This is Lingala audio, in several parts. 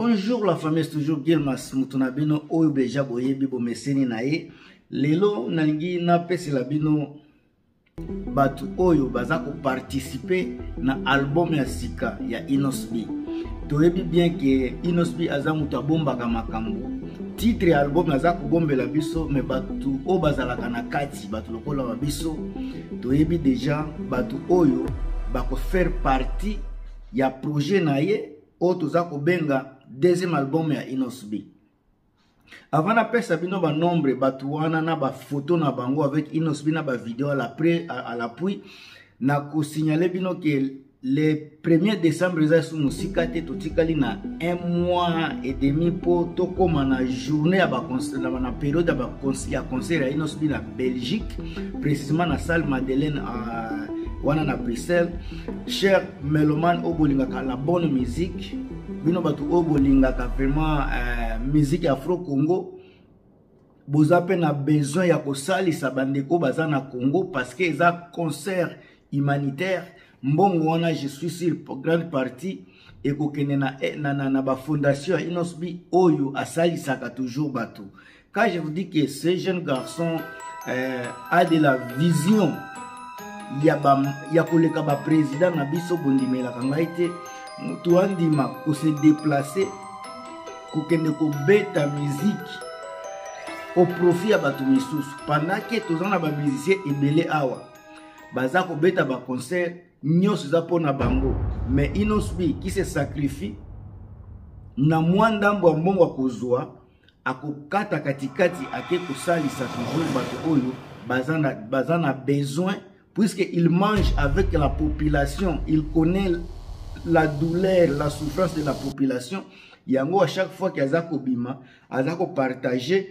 bonjour la famille c'est toujours gilmas moto na bino oyo deja boyebi bomeseni na ye lelo nalingi napesela bino bato oyo baza koparticipe na album ya sika ya inosb toyebi bien ke inosb aza moto abombaka makambo titre ya album aza kobombela biso me bato oyo bazalaka na kati bato lokola ba biso toyebi deja bato oyo bakofaire partie ya projet na ye oyo toza kobenga deuxième album ya inosb avant napesa bino banombre bato wana na bafoto na bango avec inosbi na bavideo à l'appui na kosignale bino ke le 1er décembre eza su mosika te totikali na un mois et demi mpo tokóma na journée ya na période ya concert ya inosbi na belgique précisément na salle madeleine à, wana na bruxelles cher meloman oyo bolingaka la bonne musique bino bato oyo bolingaka vraiment euh, musique ya afro congo boza mpe na besoin ya kosalisa bandeko baza na congo parce que eza concert humanitaire mbongo wana je suis sur grande partie ekokende na, eh, na, na, na bafondation ya inosbi oyo asalisaka toujours bato Quand je vous dis que ce jeune garçon euh, a de la vision ya, ba, ya koleka baprésident na biso bondimelaka ngai te moto andima kose deplace kokende kobeta miziki au profit ya bato misusu pendant ke toza na bamusicien ebele awa baza kobeta baconcert nyonso eza mpo na bango mais inosbi qui se sacrifie na mwa ndambo ya mbongo akozwa akokata katikati ake kosalisa toujours bato oyo baza na, baza na besoin puisque il mange avec la population il connaît la douleur la souffrance de la population yango à chaque fois ke aza kobima aza kopartage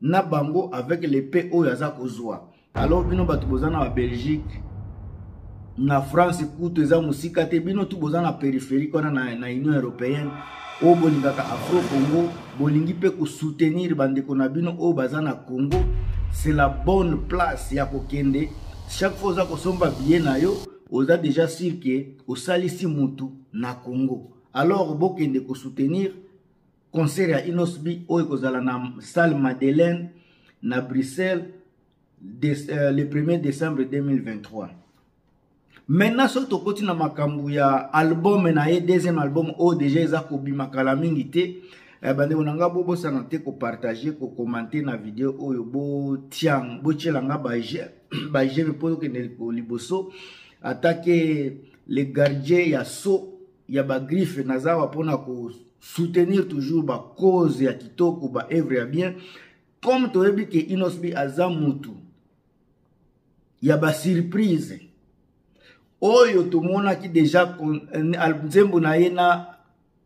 na bango avec lepe oyo aza kozwa alors bino bato boza na babelgique na france kutu eza mosika te bino tu boza na périphérique wana na, na union européenne oyo bolingaka afro congo bolingi mpe kosoutenir bandeko na bino oyo baza na congo c'est la bonne place ya kokende chaque fois oza kosomba biye na yo oza déjà sur ke osalisi mutu na congo alors bokende kosoutenir concert ya inosb oyo ekozala na salle madeleine na bruxelles des, euh, le 1er décembre 2023 maintenant soki tokoti na makambo ya album na ye deuxième album oyo deja eza kobima kala mingi te eh, bandeko na ngai bobosana te kopartage kokomante na video oyo botiang botyela ngai bajeme mpo tokende liboso atake le gardien ya so ya ba griffe naza awa mpona ko soutenir toujours ba cause ya kitoko ba œuvre ya bien comme toyebi ke inosb aza mutu ya ba surprise oyo tomonaki deja nzembo na ye na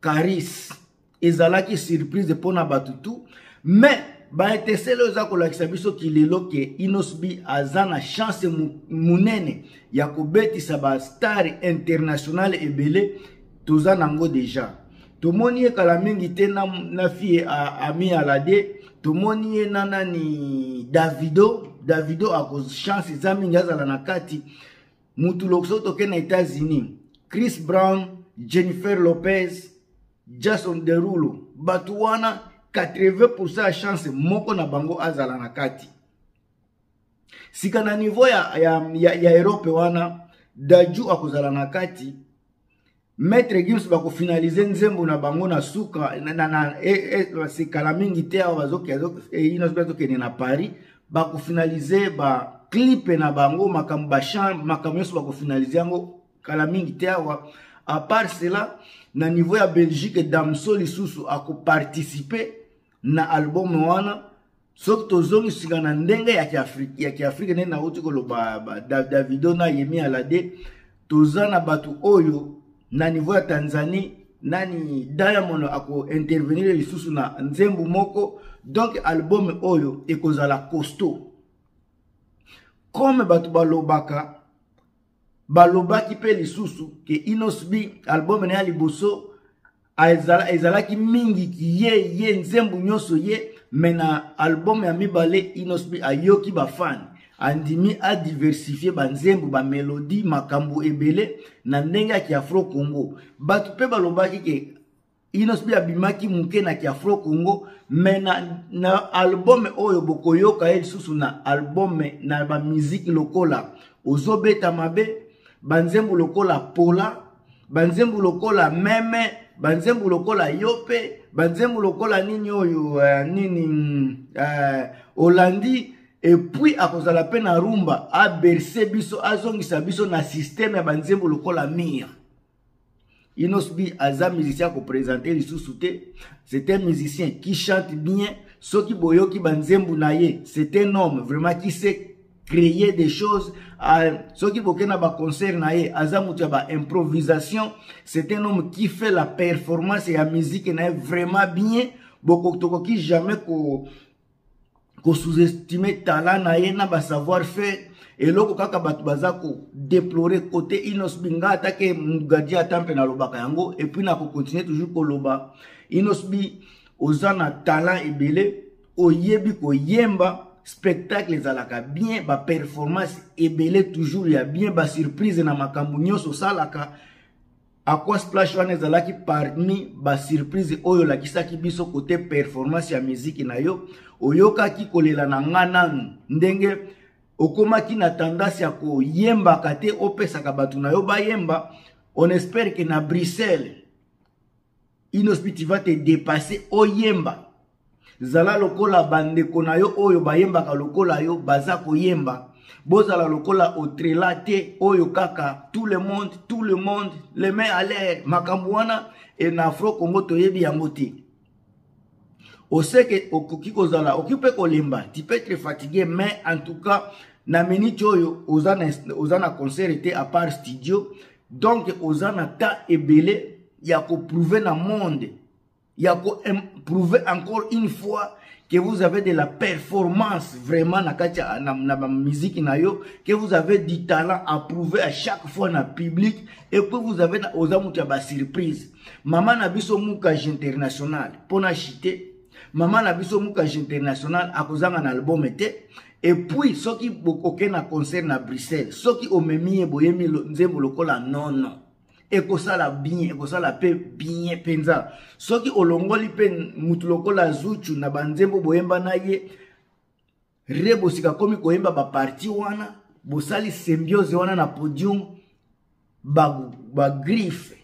caris ezalaki surprise mpo na bato tu mais baetesele oyo eza kolakisa biso kilelo ke inosbi aza na chance monene ya kobetisa bastare internationale ebele toza nango deja tomoni ye kala mingi te na, na fie ami alade tomoni ye na nani davido davido ako chance eza mingi azala na kati mutu lokoso toke na états-unis chris brown jennifer lopez jason derulo bato wana 80 ya chance moko na bango azala na kati sika na niveau ya, ya, ya, ya europe wana daju akozala na kati Maître Gims bako finaliser nzembo na bango na suka na na, na e, e, basekala mingi te awa bazoki eyino eh, soki azokende na Paris bako finaliser ba clip na bango makambo ba chant makambo nyonso bako finaliser yango kala mingi te awa à part cela na niveau ya Belgique Damso lisusu ako participer na album wana soki tozongi sika na ndenge ya kiafrika ya kiafrika ndenge nauti koloba davido na yemi alade toza na bato oyo na niveau ya tanzanie nani diamond akointervenir lisusu na nzembu moko donc album oyo ekozala costaud comme bato balobaka balobaki mpe lisusu ke inosb album na ya liboso ezalaki mingi kiye ye nzembo nyonso ye me na album ya mibale inosb ayoki bafani andimi adiversifie banzembo bamelodie makambo ebele na ndenge ya kiafro congo bato mpe balobaki ke inos mpe abimaki moke na kiafro congo me na, na album oyo bokoyoka ye lisusu na album na bamiziki lokola ozobeta mabe banzembo lokola pola banzembo lokola meme banzembo lokola yo mpe banzembo lokola nini oyo uh, nini uh, olandi epuis akozala mpe na rumba aberse biso azongisa biso na systeme ya banzembo lokola mire Inos B aza musicien ko présenter lisusu te. C'est un musicien qui chante bien. Soki boyoki banzembu na ye, c'est un homme vraiment qui sait créer des choses. Euh, soki bokena ba concert na ye, aza mutu ya ba improvisation. C'est un homme qui fait la performance ya musique na ye vraiment bien. Boko tokoki jamais ko ko sous-estimer talent na ye na ba savoir faire eloko kaka bato baza kodeplore kote inos bi ngai atake mugadi ata mpe nalobaka yango epuis nakokontinue toujours koloba inos bi oza na talent ebele oyebi koyemba spectacle ezalaka bien baperformance ebele toujours ya bien basurprise na makambo nyonso osalaka Aqua Splash wana ezalaki parmi ba surprise oyo olakisaki biso kote performance ya miziki na yo oyokaki kolela na nga nanu ndenge okomaki na tendance ya koyembaka te opesaka bato na yo bayemba on espère que na Bruxelles Inospi tu vas te dépasser oyemba zala lokola bandeko na yo oyo bayembaka lokola yo baza koyemba bozala lokola otrela te oyo kaka tout le monde tout le monde le main à l'air makambo wana e na afro congo toyebi yango te oseke okoki kozala okoki mpe kolemba tu peux être fatigué mais en tout cas na minute oyo oza na, oza na concert te à part studio donc oza na temps ebele ya koprouve na monde ya ko prouver encore une fois que vous avez de la performance vraiment na kati na, na ba musique na yo que vous avez du talent à prouver à chaque fois na public et que vous avez na oza mutu ya ba surprise mama na biso mukaji international pona chite mama na biso mukaji international akozanga na album te et puis soki bokoke na concert na Bruxelles soki omemi ye boyemi nzembo lokola non non ekosala bien ekosala mpe bien mpenza soki olongoli mpe motu lokola zuchu na banzembo boyemba na ye re bosika komi koyemba baparti wana bosali symbiose wana na podium bagriffe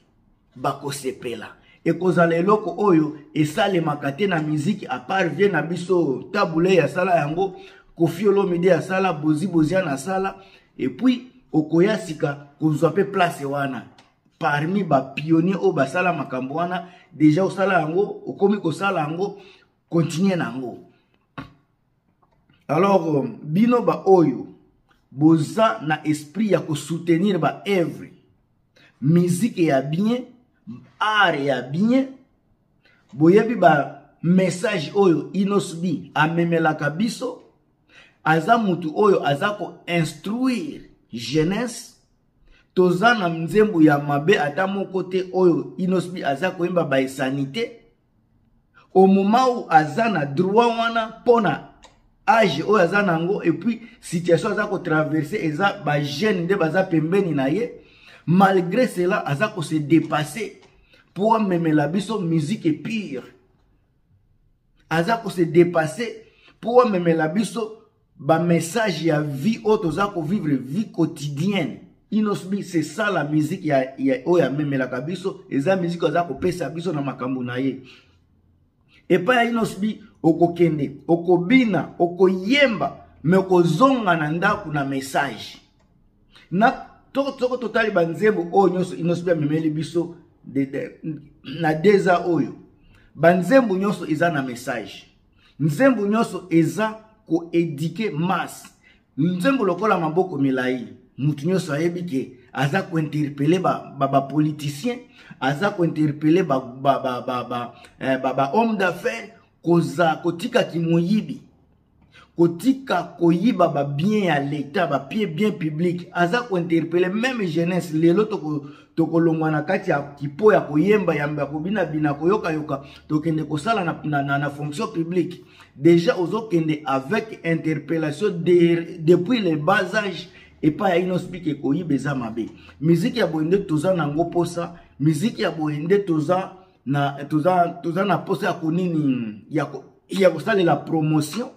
ba bakosepela ekozala eloko oyo esalemaka te na miziki apart vie na biso tabulei asala yango kofi olomide asala bozi boziana asala epuis okoya sika kozwa mpe place wana parmi bapionnier oyo basala makambo wana deja osala yango okomi kosala yango continue na yango alors euh, bino baoyo boza na esprit ya kosoutenir baevre miziki ya bien art ya bien boyebi ba message oyo inosbi amemelaka biso aza mutu oyo aza ko instruire jeunesse toza na nzembo ya mabe ata moko te oyo inosbi aza koyemba baesanite au moment où aza na droit wana mpo na age oyo aza na yango epuis situation aza kotraverse eza bajeune nde baza pembeni na ye malgré cela aza kose depasse mpo amemela biso musique pire aza ko se dépasser mpo amemela biso bamessage ya vie oyo toza kovivre vie quotidienne inosbi c'est ça la musique ya, ya oyo amemelaka biso eza musique aza kopesa biso na makambo na ye epai ya inosbi okokende okobina okoyemba me okozonga na ndako na message na soko totali banzembo oyo nyonso inosobi amemeli biso de, de, na deza oyo banzembo nyonso eza na message nzembo nyonso eza koedike masse nzembo lokola maboko milai motu nyonso ayebi ke aza kointerpele bapoliticien ba, ba aza kointerpele bahomme ba, ba, ba, ba, eh, ba, ba d'affaires koza kotika kimoyibi kotika koyiba ba bien ya leta ba pie bien public aza kointerpele meme jeunesse lelo tokolongwa na kati ya kipo ya koyemba yambo ya kobinabina koyokayoka tokende kosala na, na, na, na fonction publique déjà ozokende avec interpellation de, depuis le bas age epai ya inospike koyiba eza mabe miziki ya boye nde toza na yango mposa miziki ya boye nde toza na toza toza na posa ya konini ya ko ya kosalela promotion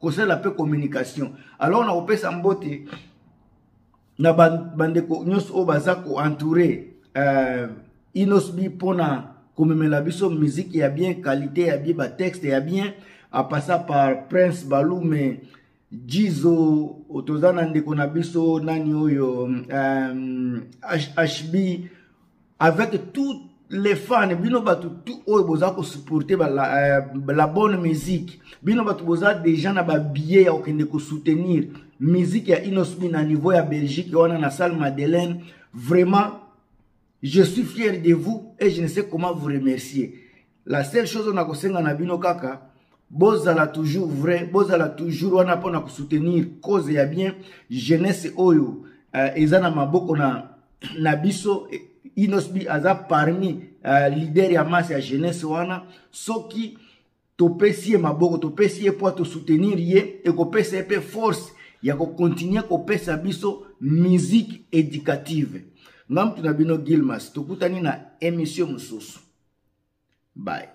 kosalela mpe communication alors na kopesa mbote na bandeko nyonso oyo baza koentoure euh, inosb mpona komemela biso miziki ya bien qualité ya bien batexte ya bien apassa par prince balume jizo toza na ndeko na biso nani oyo um, hb avec tout les fans bino bato tout oyo boza kosupporte ba, la, euh, la bonne musique bino bato boza déjà na babillet ya kokende kosoutenir musique ya inosbi na niveau ya belgique wana na salle madeleine vraiment je suis fier de vous et je ne sais comment vous remercier la seule chose oyo nakosenga na bino kaka bozala toujours vrai bozala toujours wana mpo na kosoutenir cause ya bien jeunesse oyo uh, eza na maboko na, na biso inosbi aza parmi uh, leader ya masse ya jeunesse wana soki topesi ye maboko topesi ye poa tosoutenir ye ekopesa ye mpe force ya kokontinue kopesa biso musique éducative nga mtu na bino gilmas tokutani na émission mosusu bye